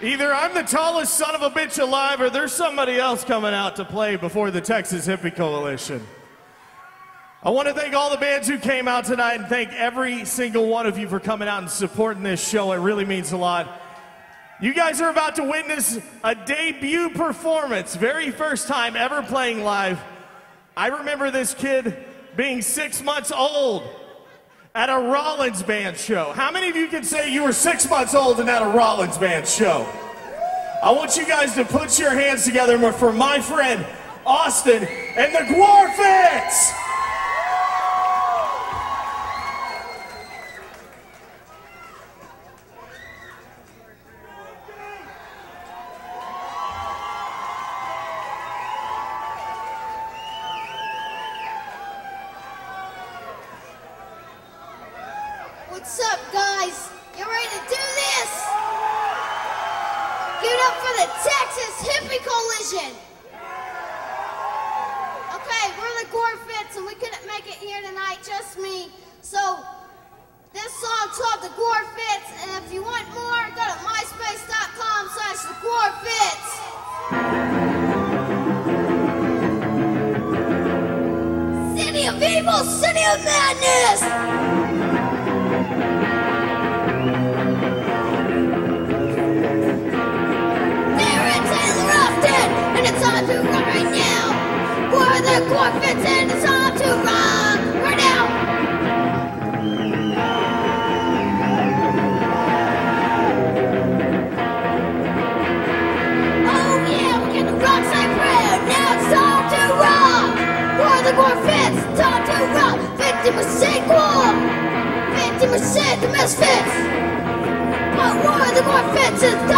Either I'm the tallest son of a bitch alive, or there's somebody else coming out to play before the Texas Hippie Coalition. I want to thank all the bands who came out tonight and thank every single one of you for coming out and supporting this show. It really means a lot. You guys are about to witness a debut performance, very first time ever playing live. I remember this kid being six months old at a Rollins band show. How many of you can say you were six months old and at a Rollins band show? I want you guys to put your hands together for my friend Austin and the Gwarfits! What's up, guys? You ready to do this? Give it up for the Texas Hippie Coalition. Okay, we're the Gwarfits, and we couldn't make it here tonight, just me. So, this song's called The Gwarfits, and if you want more, go to myspace.com slash The Gwarfits. City of Evil, City of Madness! The Gwarfits, and it's time to run right now. Oh yeah, we're proud. Now it's the Gwarfits, time to rock. 50% cool, 50% the misfits. But the Gwarfits, it's time to